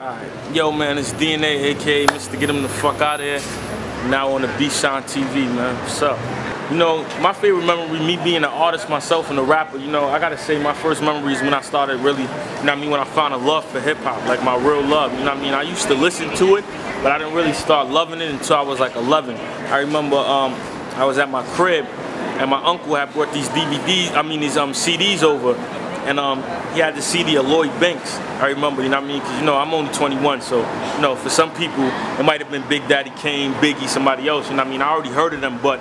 Alright, yo man, it's DNA, aka Mr. Get Him the Fuck Out of Here. Now on the B Shine TV, man. What's up? You know, my favorite memory, me being an artist myself and a rapper, you know, I gotta say my first memory is when I started really, you know what I mean, when I found a love for hip hop, like my real love, you know what I mean? I used to listen to it, but I didn't really start loving it until I was like 11. I remember um, I was at my crib and my uncle had brought these DVDs, I mean these um, CDs over, and um, he had the CD of Lloyd Banks. I remember, you know what I mean? Because, you know, I'm only 21, so, you know, for some people, it might have been Big Daddy Kane, Biggie, somebody else, you know what I mean? I already heard of them, but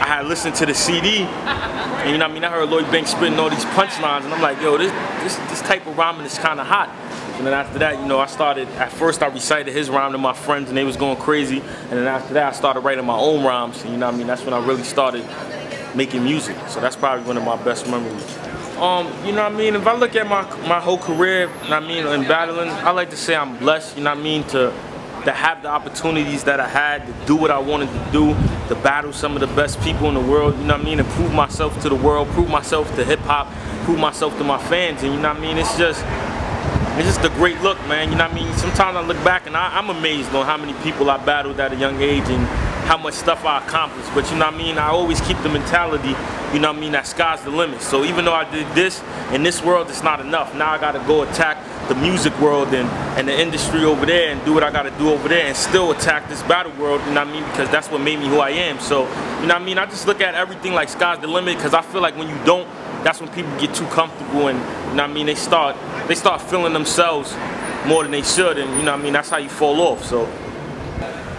I had listened to the CD, and you know what I mean? I heard Lloyd Banks spitting all these punchlines, and I'm like, yo, this, this, this type of rhyming is kind of hot. And then after that, you know, I started, at first I recited his rhyme to my friends, and they was going crazy, and then after that, I started writing my own rhymes, and you know what I mean? That's when I really started making music. So that's probably one of my best memories. Um, you know what I mean? If I look at my my whole career, you know I mean, in battling, I like to say I'm blessed, you know what I mean, to to have the opportunities that I had to do what I wanted to do, to battle some of the best people in the world, you know what I mean, and prove myself to the world, prove myself to hip hop, prove myself to my fans, and you know what I mean? It's just it's just a great look, man. You know what I mean? Sometimes I look back and I, I'm amazed on how many people I battled at a young age and how much stuff I accomplished. But you know what I mean? I always keep the mentality, you know what I mean, that sky's the limit. So even though I did this, in this world it's not enough. Now I gotta go attack the music world and, and the industry over there and do what I gotta do over there and still attack this battle world, you know what I mean? Because that's what made me who I am. So, you know what I mean? I just look at everything like sky's the limit because I feel like when you don't, that's when people get too comfortable and you know what I mean, they start they start feeling themselves more than they should and you know what I mean, that's how you fall off. So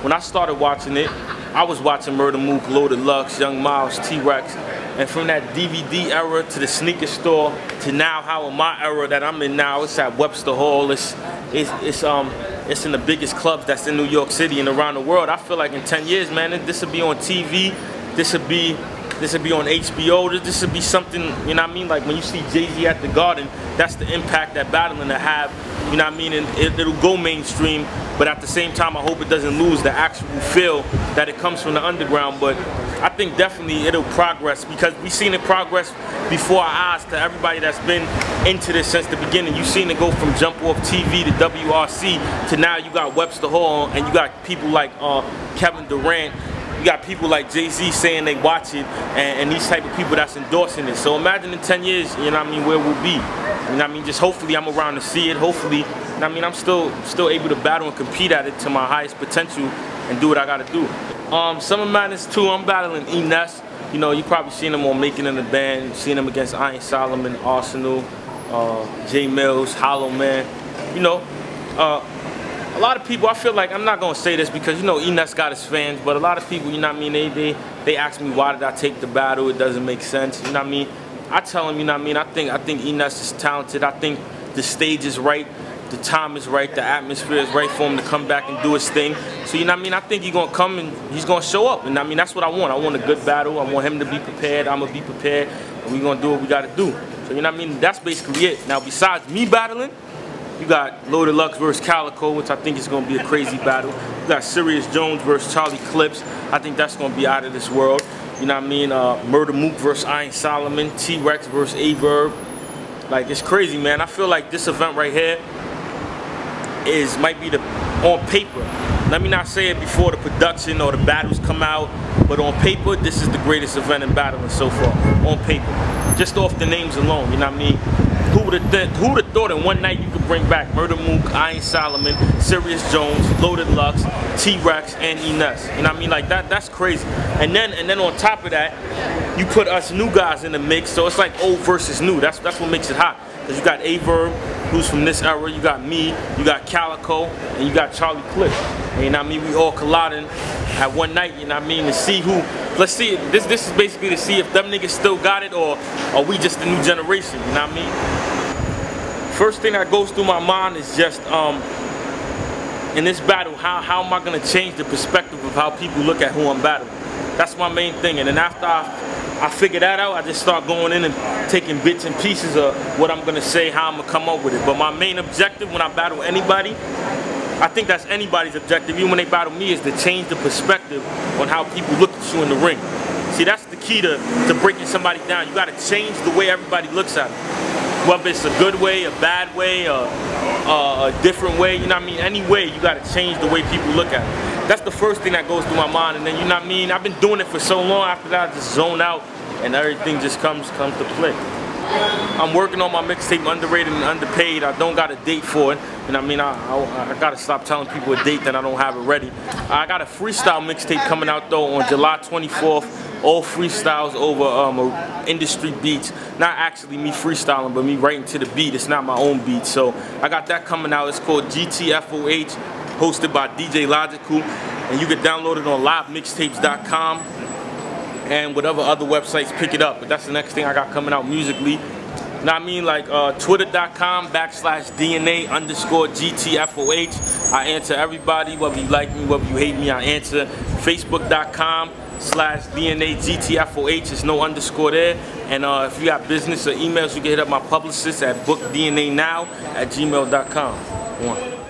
when I started watching it, I was watching Murda Mook, Loaded Lux, Young Miles, T-Rex, and from that DVD era to the sneaker store to now how in my era that I'm in now, it's at Webster Hall. It's it's, it's um it's in the biggest clubs that's in New York City and around the world. I feel like in 10 years, man, this will be on TV. This will be this would be on HBO. This, would be something, you know what I mean? Like when you see Jay-Z at the Garden, that's the impact that battling to have, you know what I mean? And it, it'll go mainstream, but at the same time, I hope it doesn't lose the actual feel that it comes from the underground. But I think definitely it'll progress because we've seen it progress before our eyes to everybody that's been into this since the beginning. You've seen it go from Jump Off TV to WRC to now you got Webster Hall and you got people like uh, Kevin Durant you got people like Jay-Z saying they watch it and, and, these type of people that's endorsing it. So imagine in 10 years, you know what I mean, where we'll be. You know what I mean? Just hopefully I'm around to see it. Hopefully, you know I mean, I'm still still able to battle and compete at it to my highest potential and do what I gotta do. Um, Summer Madness 2, I'm battling E-Ness. You know, you probably seen him on Making in the Band. Seen him against Iron Solomon, Arsenal, uh, Jae Millz, Hollow Man. You know, uh, a lot of people, I feel like, I'm not going to say this because, you know, E-Ness got his fans, but a lot of people, you know what I mean, they, they, they ask me why did I take the battle, it doesn't make sense, you know what I mean? I tell them, you know what I mean, I think, I think E-Ness is talented, I think the stage is right, the time is right, the atmosphere is right for him to come back and do his thing. So, you know what I mean, I think he's going to come and he's going to show up, and I mean, that's what I want. I want a good battle, I want him to be prepared, I'm going to be prepared, and we're going to do what we got to do. So, you know what I mean, that's basically it. Now, besides me battling, you got Loaded Lux versus Calico, which I think is going to be a crazy battle. You got Serius Jones versus Charlie Clips. I think that's going to be out of this world. You know what I mean? Uh, Murda Mook versus Iron Solomon. T-Rex versus Averb. Like, it's crazy, man. I feel like this event right here is might be the, on paper, let me not say it before the production or the battles come out, but on paper, this is the greatest event in battling so far. On paper. Just off the names alone, you know what I mean? Who would have who would have thought in one night you could bring back Murda Mook, Iron Solomon, Serius Jones, Loaded Lux, T-Rex, and E-Ness. You know what I mean? Like that that's crazy. And then and then on top of that, you put us new guys in the mix, so it's like old versus new. That's that's what makes it hot. Cause you got Averb, who's from this era, you got me, you got Calico, and you got Charlie Clips. And you know I mean? We all colliding at one night, you know what I mean, to see who let's see this this is basically to see if them niggas still got it or are we just the new generation, you know what I mean? First thing that goes through my mind is just um in this battle, how how am I gonna change the perspective of how people look at who I'm battling? That's my main thing. And then after I, I figure that out, I just start going in and taking bits and pieces of what I'm gonna say, how I'm gonna come up with it. But my main objective when I battle anybody I think that's anybody's objective, even when they battle me, is to change the perspective on how people look at you in the ring. See, that's the key to, to breaking somebody down. You gotta change the way everybody looks at them. Whether it's a good way, a bad way, a, a different way, you know what I mean? Any way, you gotta change the way people look at it. That's the first thing that goes through my mind. And then, you know what I mean? I've been doing it for so long, after that I just zone out and everything just comes comes to play. I'm working on my mixtape Underrated and Underpaid. I don't got a date for it. And I mean, I, I, I, gotta stop telling people a date that I don't have it ready. I got a freestyle mixtape coming out though on July 24th. All freestyles over um, industry beats. Not actually me freestyling, but me writing to the beat. It's not my own beat. So I got that coming out. It's called GTFOH, hosted by DJ Logical. And you can download it on livemixtapes.com and whatever other websites pick it up. But that's the next thing I got coming out musically. Now I mean like uh, twitter.com backslash DNA underscore GTFOH. I answer everybody, whether you like me, whether you hate me, I answer. Facebook.com slash DNA GTFOH. There's no underscore there. And uh, if you got business or emails, you can hit up my publicist at bookdnanow at gmail.com. One.